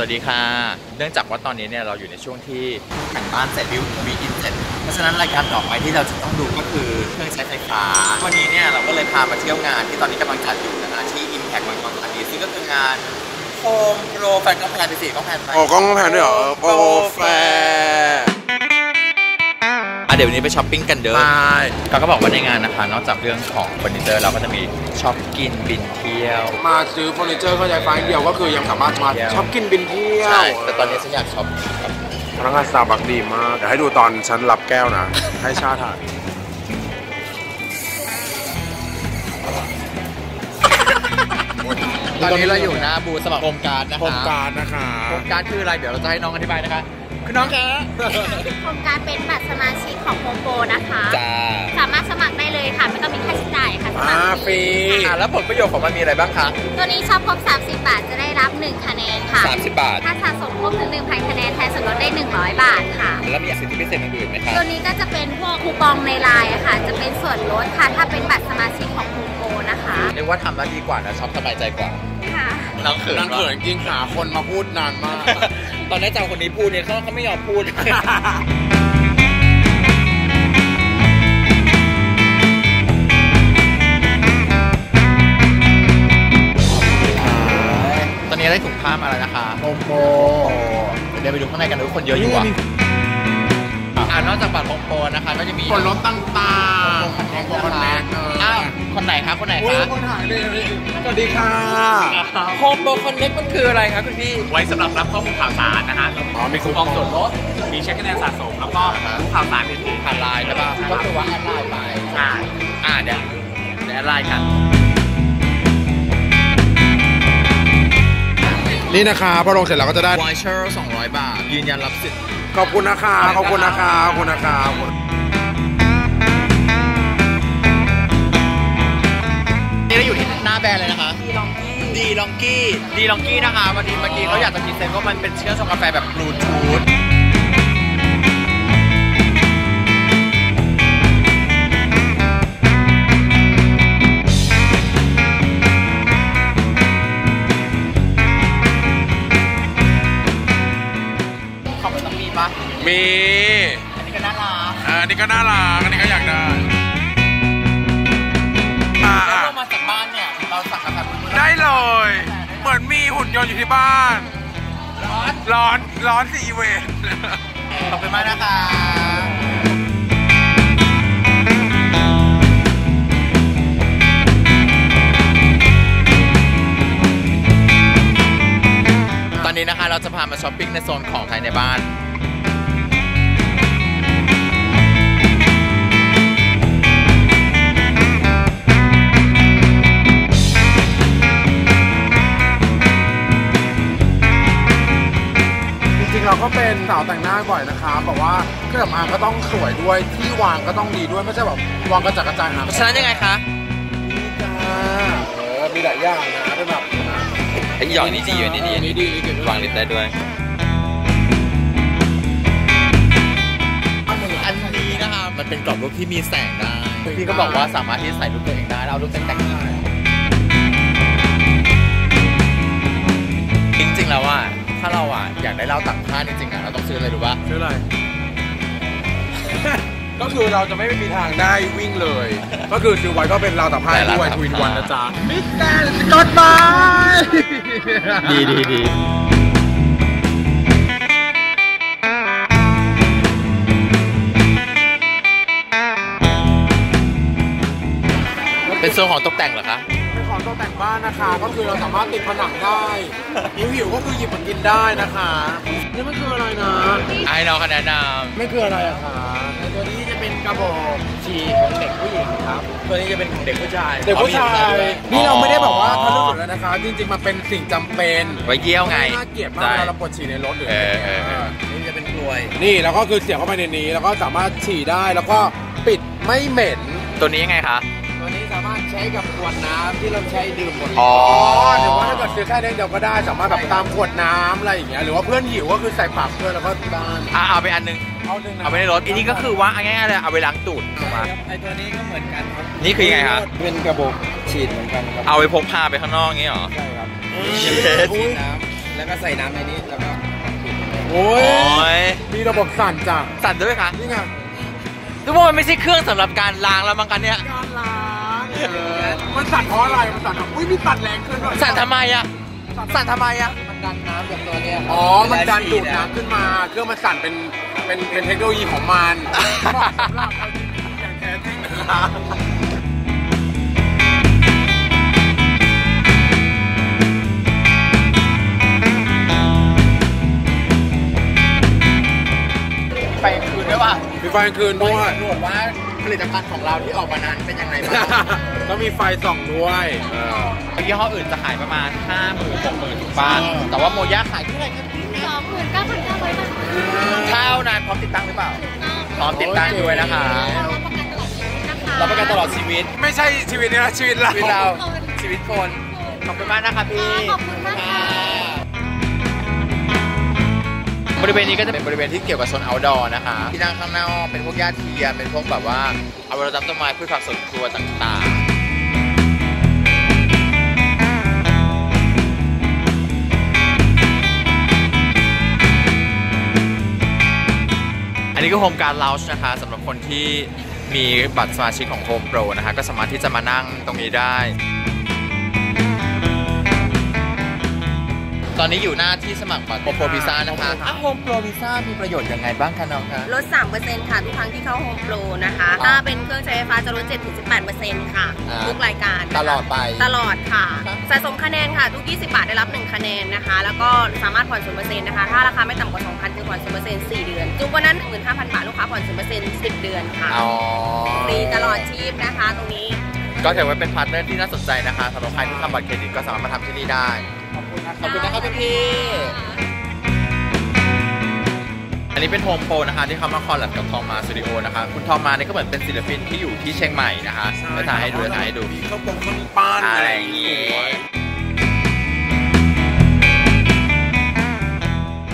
สวัสดีค่ะ เนื่องจากว่าตอนนี้เนี่ยเราอยู่ในช่วงที่แต่งบ้านเสร็จวิววีอินเสร็จ เพราะฉะนั้นรายการต่อไปที่เราจะต้องดูก็คือเครื่องใช้ไฟฟ้า วันนี้เนี่ยเราก็เลยพามาเที่ยวงานที่ตอนนี้กำลังจัดอยู่นะคะที่ Impact เมืองทองธานีซึ่งก็คืองานโฮมโปรแฟร์กล้อง pan ไปสิกล้อง pan ไปโอ้กล้อง pan ด้วยเหรอโปรแฟร์ เดี๋ยววันนี้ไปช้อปปิ้งกันเด้อใช่เขาก็บอกว่าในงานนะคะ นอกจากเรื่องของเฟอร์นิเจอร์เราก็จะมีช็อปกินบินเที่ยว มาซื้อเฟอร์นิเจอร์เข้าใจไฟเดียวก็คือยังสามารถมาเที่ยวช็อปกินบินเที่ยวใช่แต่ตอนนี้ฉันอยากช็อปกับพนักงานสตาร์บัคดีมากเดี๋ยวให้ดูตอนฉันรับแก้วนะ ให้ชาถ่ายตอนนี้เราอยู่หน้าบูธสมัครโครงการนะคะโครงการนะคะโครงการคืออะไรเดี๋ยวเราจะให้น้องอธิบายนะคะคือ น้องแกโครงการเป็นบัตรสมาชิกของโฮมโปรนะคะ จ้าสามารถสมัครได้เลยค่ะ ไม่ต้องมีค่าใช้จ่ายค่ะสมัอ่าครฟรีอ่าแล้วผลประโยชน์ของมันมีอะไรบ้างคะตัวนี้ชอบครบ 30 บาทจะได้รับ 1 คะแนนค่ะ 30 บาท ถ้าสะสมครบถึง 1,000 คะแนนแทนส่วนลดได้ 100 บาทค่ะ แล้วมีสิทธิพิเศษอื่นๆไหมคะตัวนี้ก็จะเป็นพวกคูปองในไลน์อะค่ะ จะเป็นส่วนลดค่ะ ถ้าเป็นบัตรสมาชิกของโฮมโปรนะคะ เรียกว่าทำแล้วดีกว่านะช็อปสบายใจกว่า ค่ะ น้องเขินนางเขินจริงหาคนมาพูดนานมาก ตอนนี้เจ้าคนนี้พูดเนี่ยเขาเขาไม่ยอมพูดตอนนี้ได้ถุงผ้ามาแล้วนะคะโฮมโปรเดี๋ยวไปดูข้างในกันดูคนเยอะอยู่อะอ่านอกจากบัตรโฮมโปรนะคะ ก็จะมีคนรถต่างๆคนแรกคนแรกอ้าว คนไหนคะคนไหนโอ้คะคนถ่ายเลยสวัสดีค่ะโฮมโปร Connect มันคืออะไรคะคุณพี่ ไว้สำหรับรับข้อมูลข่าวสารนะฮะอ๋อมีคูคูปปอองงส่วนลดมีเช็คคะแนนสะสม แล้วก็รู้ข่าวสารอื่นๆผ่านไลน์ใช่ป่ะก็คือว่า add ไลน์ไปใช่อ่าเดี๋ยวเดี๋ยว add ไลน์กันนี่นะคะพอลงเสร็จแล้วก็จะได้ voucher 200 บาท ยืนยันรับสิทธิ์ขอบคุณนะคะขอบคุณนะคะขอบคุณนะคะ นี่เราอยู่ที่หน้าแบรนด์เลยนะคะ ดีลองกี้ดีลองกี้ดีลองกี้นะคะวันนี้เมื่อกี้เขาอยากจะ present ว่ามันเป็นเครื่องชงกาแฟแบบบลูทูธ ยนต์อยู่ที่บ้าน ร้อน ร้อน ร้อนสิอีเวนขอบคุณมากนะคะตอนนี้นะคะเราจะพามาช้อปปิ้งในโซนของภายในบ้านาวแต่งหน้าบ่อยนะคะบอกว่าเครื่องสำอางก็ต้องสวยด้วยที่วางก็ต้องดีด้วยไม่ใช่แบบวางกระจัดกระจายหาเพราะฉะนั้นยังไงคะจ้าเออมีหลายอย่างนะเป็นแบบนะไอ้หยองนี่ดีอยู่นี่ดีอันนี้ดีเก็บไวางลิปได้ด้วย อันนี้นะคะมันเป็นกรอบรูปที่มีแสงได้พี่ก็บอกว่าสามารถที่จะใส่รูปตัวเองได้แล้วเอารูปแต่งๆได้จริงๆแล้วอะถ้าเราอะอยากได้เล่าต่างผ้าจริงๆอะเราต้อง ซื้ออะไรรู้ป่ะซื้ออะไร ก็คือเราจะไม่มีทางได้วิ่งเลย ก็คือซื้อไว้ก็เป็นราวตับผ้าด้วยทวินวันนะจ๊ะมิสแกนกดบายดีดีดีเป็นโซนของตกแต่งเหรอคะเป็นของตก แต่งบ้านนะคะ ก็คือเราสามารถติดผนังได้หิวหิวๆก็คือหยิบมากินได้นะคะนี่มันคืออะไรนะไอ้น้องคะแนะนไม่คืออะไรอะคะตัวนี้จะเป็นกระบอกฉี่ของเด็กผู้หญิงครับตัวนี้จะเป็นของเด็กผู้ชายเด็กผู้ชายำนี่เราไม่ได้แบบว่าทะลึ่งเลยนะคะ จริงๆมันเป็นสิ่งจำเป็นไว้เยี่ยวไงน่าเกลียดมากเวลาเราปวดฉี่ในรถหรือเออะไรอเออเออนี่จะเป็นกลวย นี่แล้วก็คือเสียบเข้าไปในนี้ แล้วก็สามารถฉี่ได้แล้วก็ปิดไม่เหม็นตัวนี้ยังไงคะตั วนี้สามารถใช้กับขวดน้ำที่เราใช้ดื่มหมดอ๋อหรือว่าถ้าเกิดซื้อแค่เล็กเดียวก็ได้สามารถแบบตามขวดน้ำอะไรอย่างเงี้ยหรือว่าเพื่อนหิวก็คือใส่ปากเพื่อนแล้วก็บ้านอะเอาไปอันหนึง เอาหนึ่งนะเอาไปในรถอันนี้ก็คือว่าเอาง่ายๆเลยเอาไปล้างตูดถูกปะไอตัวนี้ก็เหมือนกันครับนี่คือยังไงคะเป็นกระบอกฉีดเหมือนกันครับเอาไปพกพาไปข้างนอกงี้เหรอ ใช่ครับเย้ฉีดน้แล้วก็ใส่น้ำในนี้แล้วก็โอ้โอ้ยยมีระบบสั่นจ้ะสั่นด้วยคะนี่ไงทุกคนมันไม่ใช่เครื่องสำหรับการล้างแล้วมั้งกันเนี่ยการล้างเออ มันสั่นเพราะอะไร มันสั่นแบบอุ้ยมีสั่นแรงขึ้นด้วยสั่นทำไมอะสั่นทำไมอะมันดันน้ำจากตัวเนี้ยอ๋อ มันดันดูดน้ำขึ้นมา เครื่องมันสั่นเป็น เป็นเป็นเทคโนโลยีของมันเหมาะสำหรับ LGBT อย่างแท้จริงนะครับไปคืนด้วยว่ะมีไฟคืนด้วยตรวจว่าผ ลิตภัณฑ์ของเราที่ออกมานั้นเป็นยังไงบ้างต้องมีไฟส่องด้วยเออยี่ห้ออื่นจะขายประมาณ5 0 0 0 0 6 0 0 0ถูกป่ะเออแต่ว่าโมย่าขายเท่าไหร่ครับสองหมื่นเก้าพันเก้าร้อยบาทเท่านั้นพร้อมติดตั้งหรือเปล่า พร้อมติดตั้งด้วยนะคะเรารับประกันตลอดชีวิตนะคะรับประกันตลอดชีวิต ไม่ใช่ชีวิตนี้นะชีวิตเรา ชีวิตเราชีวิตคน ขอบคุณมากนะคะพี่ ขอบคุณมากค่ะ บริเวณนี้ก็จะเป็นบริเวณที่เกี่ยวกับโซน outdoor นะคะ ที่นั่งข้างนอกเป็นพวกหญ้าเทียมเป็นพวกแบบว่าเอาไว้รดน้ำต้นไม้พืชผักสวนครัวต่างๆอันนี้ก็โฮมการ์ดล o ชนะคะสำหรับคนที่มีบัตรสมาชิกของ Home Pro นะคะ ก็สามารถที่จะมานั่งตรงนี้ได้ ตอนนี้อยู่หน้าที่สมัครบัตรโฮมโปรวีซ่านะคะอะโฮมโปรวีซ่ามีประโยชน์ยังไงบ้างคะน้องคะลด 3%ค่ะ ทุกครั้งที่เข้าโฮมโปรนะคะ ถ้าเป็นเครื่องใช้ไฟฟ้าจะลด 7-18%ค่ะอ่าทุกรายการนะคะตลอดไป ตลอดค่ะครับสะสมคะแนนค่ะ ทุก 20 บาทได้รับ 1 คะแนนนะคะ แล้วก็สามารถผ่อน 0%นะคะ ถ้าราคาไม่ต่ำกว่า 2,000คือผ่อน 0% 4 เดือนจุกว่านั้น 15,000 บาท ลูกค้าผ่อน 0% 10 เดือนค่ะอ๋อฟรีตลอดชีพนะคะ ตรงนี้ ก็ถือว่าเป็น partner ที่น่าสนใจนะคะสำหรับใครที่ทำบัตรเครดิตก็สามารถมาทำที่นี่ได้ ขอบคุณนะครับพี่พี่อันนี้เป็นโฮมโปรนะคะที่เขามา collab กับทอมมาสตูดิโอนะคะ คุณทอมมาเนี่ยก็เหมือนเป็นศิลปินที่อยู่ที่เชียงใหม่นะคะจะถ่ายให้ดูจะถ่ายให้ดูมีข้าวปงข้าวปั้นอะไรอย่างงี้สวย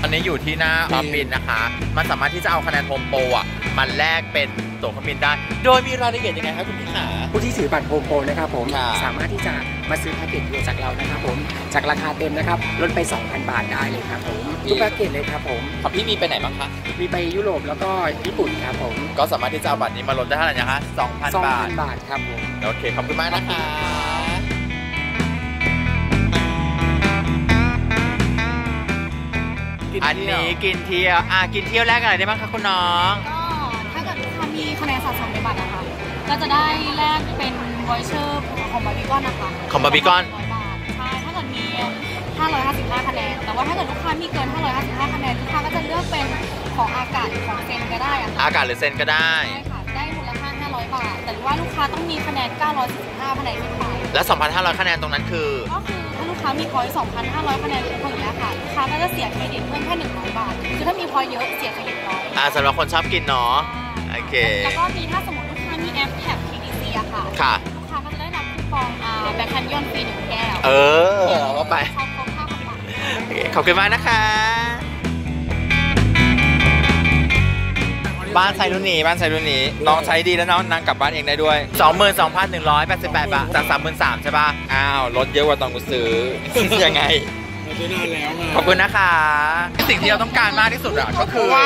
ตอนนี้อยู่ที่หน้าออฟฟิศนะคะ มันสามารถที่จะเอาคะแนนโฮมโปรอะ มันแลกเป็นตั๋วเครื่องบินได้ โดยมีรายละเอียดยังไงครับคุณพี่ขา ผู้ที่ถือบัตรโฮมโปรนะครับผม ครับ สามารถที่จะมาซื้อแพ็กเกจทัวร์จากเรานะครับผม จากราคาเต็มนะครับลดไป 2,000 บาทได้เลยครับผมทุกแพ็กเกจเลยครับผม ของพี่มีไปไหนบ้างคะ มีไปยุโรปแล้วก็ญี่ปุ่นครับผมก็สามารถที่จะเอาบัตรนี้มาลดได้เท่าไหร่นะคะ2,000 บาท 2,000บาทครับผม โอเค ขอบคุณมากนะคะ อันนี้กินเที่ยว อะ กินเที่ยวแรกอะไรได้บ้างคะคุณน้อง ก็ถ้าเกิดลูก ค้ามีคะแนนสะสมในบัตรนะคะก็จะได้แลกเป็น voucher ของบาร์บีกอนนะคะของ บาร์บีกอน ร้อยบาทใช่ถ้าเกิดมี 555 คะแนน แต่ว่าถ้าเกิดลูกค้ามีเกิน 555 คะแนนลูกค้าก็จะเลือกเป็นของ AKA หรือของเซนก็ได้อะค่ะ AKA หรือเซนก็ได้ ใช่ค่ะได้มูลค่า 500 บาท แต่ว่าลูกค้าต้องมีคะแนน 945 คะแนนขึ้นไปและ 2,500 คะแนนตรงนั้นคือ ก็คือถ้าลูกค้ามี point 2,500 คะแนนหรือพวกเนี้ยค่ะลูกค้าก็จะเสียเครดิตเพิ่มแค่ 100 บาทคือถ้ามี point เยอะเสียเครดิตน้อย อ่าสำหรับคนชอบกินเนาะโอ เค แล้วก็มีถ้าสมมติลูกค้ามีแอปแท็บ PDC อะค่ะ ค่ะ ลูกค้าก็จะได้รับคูปองอ่าแบล็คแคนยอนฟรีหนึ่งแก้วเออเอาว่าไปครบครบ5,000บาท โอเคขอบคุณมากนะคะ บ้านไซรุ่นนี้บ้านไซรุ่นนี้น้องใช้ดีแล้วน้องนั่งกลับบ้านเองได้ด้วย 22,188 บาทจาก33,000ใช่ป่ะ อ้าวลดเยอะกว่าตอนกูซื้อ ยังไง เราซื้อนานแล้วไง ขอบคุณนะคะ สิ่งที่เราต้องการมากที่สุดอะก็คือว่า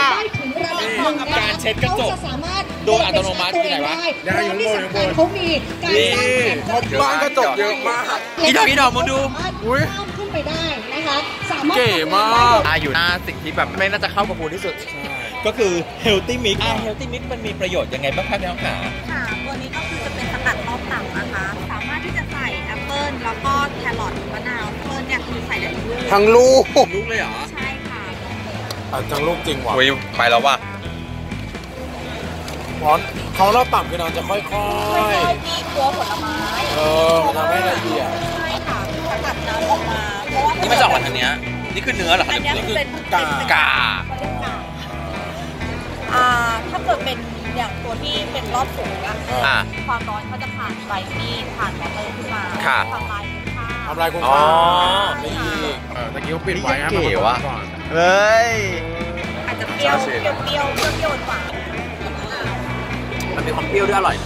การเช็ดกระจกสามารถโดยอัตโนมัติที่ไหนวะได้อยู่ข้างบนอยู่ข้างบนเขามีการสร้างแผนบ้านกระจกเยอะมากอีดอกอีดอกมึงดูอุ๊ยข้ามขึ้นไปได้นะคะสามารถเก๋มากอ่าอยู่หน้าสิ่งที่แบบไม่น่าจะเข้ากับกูที่สุดก็คือ healthy mix อ่า healthy mix มันมีประโยชน์ยังไงบ้างครับน้องขาค่ะตัวนี้ก็คือจะเป็นสกัดรอบต่ำนะคะ สามารถที่จะใส่แอปเปิ้ลแล้วก็แครอทมะนาวแอปเปิลเนี่ยคือใส่ได้ทุกลูกทั้งลูกลูกเลยเหรอใช่ ค่ะอะทั้งลูกจริงว่ะโอ้ยไปแล้วว่ะเพราะเขาเราต่ำขึ้นมาจะค่อยค่อยๆบีบตัวผลไม้ๆเออมันทำให้ละเอียด ใช่ค่ะสกัดน้ำออกมาเพราะว่านี่มันจะออกมาทางเนี้ยนี่คือเนื้อเหรอคะอันเนี้ยหรือคือเป็นกากเป็นกากเขาเรียกกาก อ่าถ้าเกิดเป็นอย่างตัวที่เป็นรอบสูงอะอ่าความร้อนเขาจะผ่านใบมีดผ่านมอเตอร์ขึ้นมาค่ะ ทำลายคุณค่า ทำลายคุณอ๋อค่าไม่อีกเออตะกี้เขาปิดไว้ให้มันเก๋ว่ะก่อนเฮ้ย อาจจะเปรี้ยวเปรี้ยวเปรี้ยวเปรี้ยวเปรี้ยวหวานมันมีความเปรี้ยวด้วยอร่อย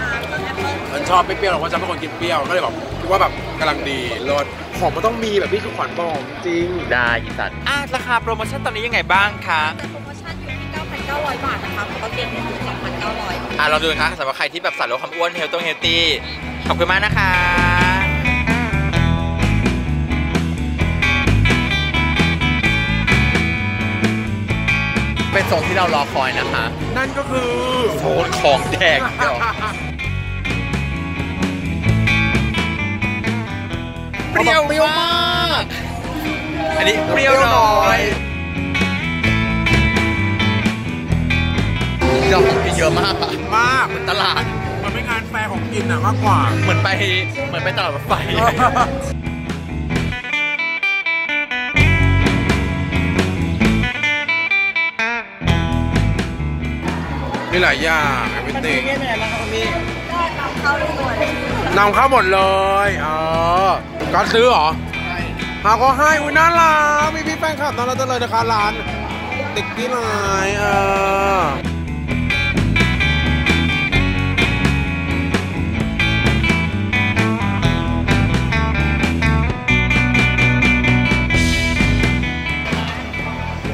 อ่าตัวแอปมันชอบไม่เปรี้ยวหรอกว่าจะเป็นคนกินเปรี้ยวก็เลยแบบคิดว่าแบบกำลังดีรสของมันต้องมีแบบที่คือขวัญบอกจริง ได้อีสัตว์อะราคาโปรโมชั่นตอนนี้ยังไงบ้างคะโปรโมชั่นอยู่ที่ 9,900 บาทนะคะปกติอยู่ที่2,900อะลองดูนะคะสำหรับใครที่แบบสายลดความอ้วนเฮลต้องเฮลตี้ขอบคุณมากนะคะ เป็นโซนที่เรารอคอยนะคะ นั่นก็คือโซนของแดกเดี๋ยวเปรี้ยวมาก อันนี้เปรี้ยวน้อยเราของกินเยอะมากอะมากตลาด มันเป็นงานแฟร์ของกินอะมากกว่า เหมือนไปเหมือนไปตลาดรถไฟ มีหลายอย่างไอวิติงนี่เป็นไงบ้างครับคุณพี่นำเข้าหมดเลยเออก็ซื้อเหรอหาก็ให้อุ้ยน่ารักมีพี่แฟนคลับน่ารักจังเลยนะคะร้านติ๊กที่ไหนเออ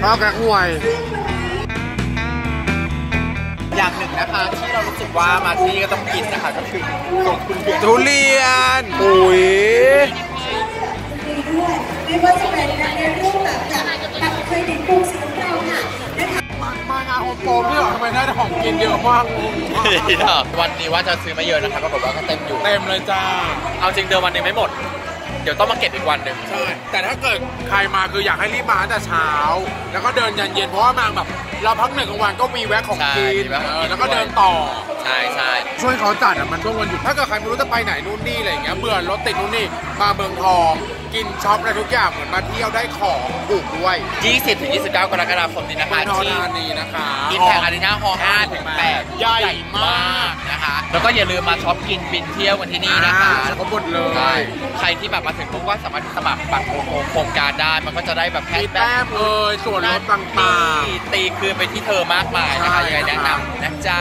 ข้าวแกงหวย อย่างหนึ่งนะคะที่เรารู้สึกว่ามาที่นี่ก็ต้องกินนะคะก็คือส่งคุณเพียรทุเรียนอุ้ยไม่ว่าจะเป็นในรูปแบบจากบัตรเครดิตกรุงศรีของเราค่ะนะคะมางานโฮมโปรนี่เหรอทำไมได้ของกินเยอะมากงงมากวันนี้ว่าจะซื้อมาเยอะนะคะปรากฏว่าก็เต็มอยู่เต็มเลยจ้าเอาจริงเดิมวันหนึงไม่หมด เดี๋ยวต้องมาเก็บอีกวันหนึ่งใช่แต่ถ้าเกิดใครมาคืออยากให้รีบมาตั้งแต่เช้า แล้วก็เดินยันเย็นเพราะว่ามาแบบเราพักหนึ่งกลางวันก็มีแวะของกิน เออแล้วก็เดินต่อ ใช่ใช่ช่วยเขาจัดอะมันช่วงวันหยุดถ้าเกิดใครไม่รู้จะไปไหนนู่นนี่อะไรอย่างเงี้ยเบื่อรถติดนู่นนี่มาเมืองทอง กินช็อปอะไรทุกอย่างเหมือนมาเที่ยวได้ของถูกด้วย20ถึง29 กรกฎาคมนี้นะคะเมืองทองที่ธานีนะคะ อิมแพกอารีนา hall 5ถึง8ใหญ่มากนะคะ แล้วก็อย่าลืมมาช็อปกินบินเที่ยวกันที่นี่นะคะแล้วก็หมดเลยใช่ใครที่แบบมาถึงปุ๊บก็สามารถสมัครบัตรโครงการได้ มันก็จะได้แบบแคมีชแบ็แต้กมเอ่ยส่วนลดต่างตีคืนไปที่เธอมากมายนะคะใช่ ยังไงแนะครับนำนะจ๊ะ